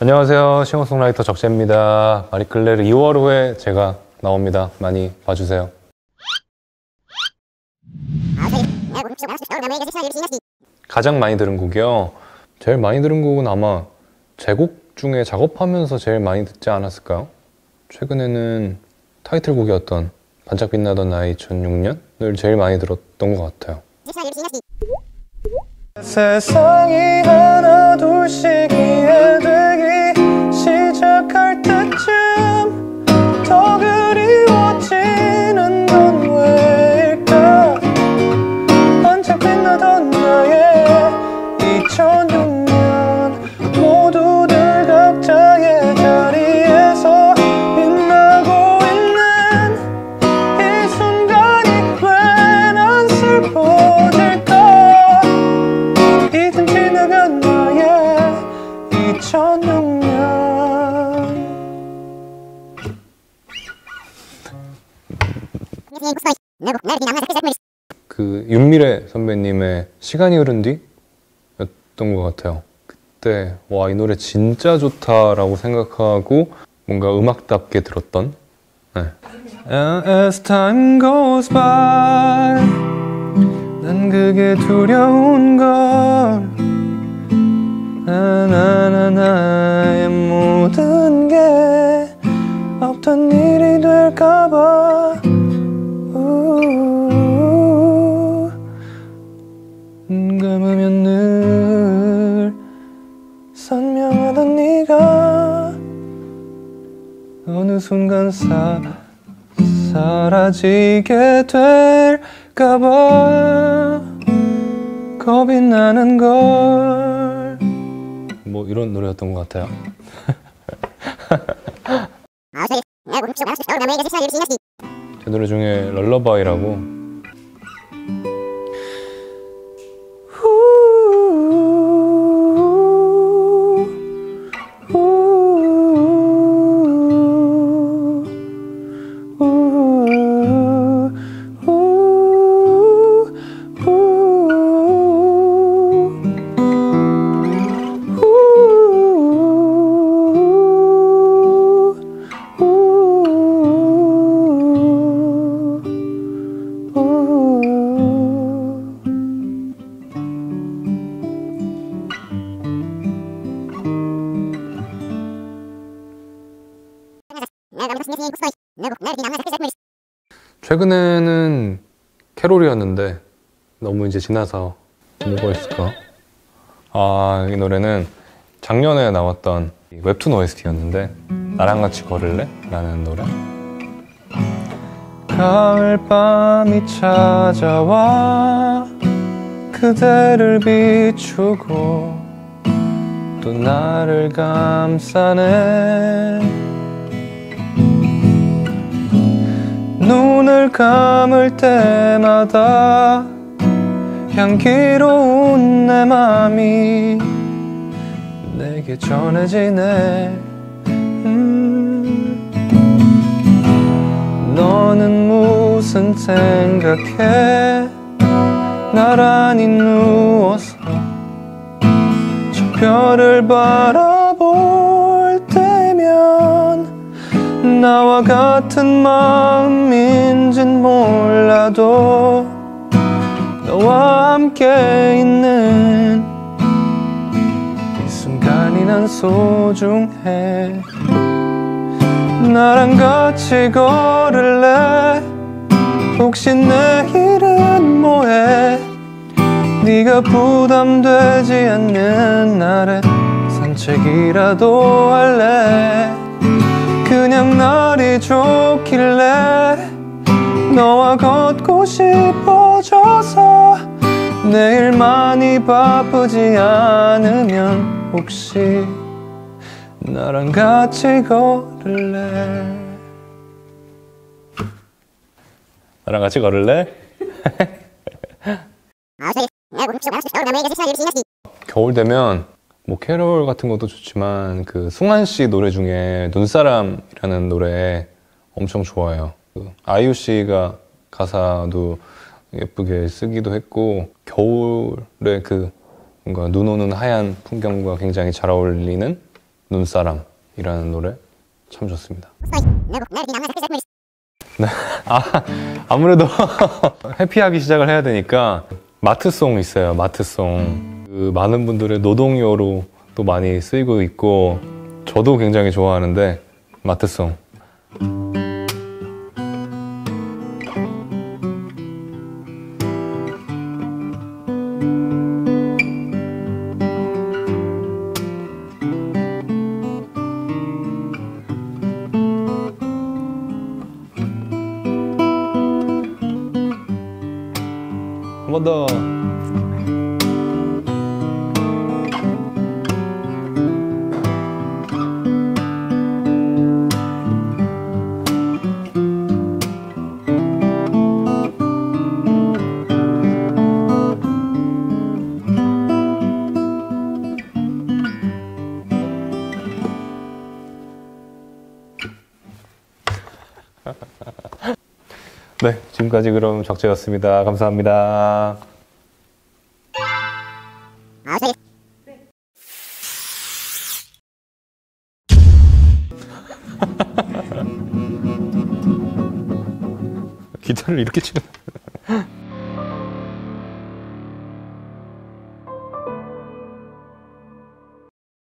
안녕하세요. 싱어송라이터 적재입니다. 마리클레르 2월 후에 제가 나옵니다. 많이 봐주세요. 가장 많이 들은 곡이요. 제일 많이 들은 곡은 아마 제 곡 중에 작업하면서 제일 많이 듣지 않았을까요? 최근에는 타이틀곡이었던 반짝 빛나던 나의 2006년을 제일 많이 들었던 것 같아요. 세상이 하나 둘씩이야 되 2006년 그 윤미래 선배님의 시간이 흐른 뒤였던 것 같아요. 그때 와 이 노래 진짜 좋다라고 생각하고 뭔가 음악답게 들었던. 네. As time goes by 난 그게 두려운 걸 나나나 나의 모든 게 없던 일이 될까봐. 우, 눈 감으면 늘 선명하던 네가 어느 순간 사, 사라지게 될까봐 겁이 나는 걸 뭐 이런 노래였던 것 같아요. 제 노래 중에 럴러바이라고 최근에는 캐롤이었는데 너무 이제 지나서 뭐가 있을까? 아, 이 노래는 작년에 나왔던 이 웹툰 OST였는데 나랑 같이 걸을래? 라는 노래 가을밤이 찾아와 그대를 비추고 또 나를 감싸네 눈을 감을 때마다 향기로운 내 맘이 내게 전해지네 음. 너는 무슨 생각해 나란히 누워서 저 별을 바라볼 나와 같은 마음인진 몰라도 너와 함께 있는 이 순간이 난 소중해. 나랑 같이 걸을래? 혹시 내일은 뭐해? 네가 부담되지 않는 날에 산책이라도 할래 그냥 날이 좋길래 너와 걷고 싶어져서 내일 많이 바쁘지 않으면 혹시 나랑 같이 걸을래 나랑 같이 걸을래? 겨울 되면 뭐 캐롤 같은 것도 좋지만 그 승환 씨 노래 중에 눈사람이라는 노래 엄청 좋아해요. 그 아이유 씨가 가사도 예쁘게 쓰기도 했고 겨울에 그 뭔가 눈 오는 하얀 풍경과 굉장히 잘 어울리는 눈사람이라는 노래 참 좋습니다. 네. 아, 아무래도 해피하게 시작을 해야 되니까 마트송 있어요. 마트송. 그 많은 분들의 노동요로 또 많이 쓰이고 있고 저도 굉장히 좋아하는데 마트송. 한번 더. 네, 지금까지 그럼 적재였습니다. 감사합니다. 기타를 이렇게 치는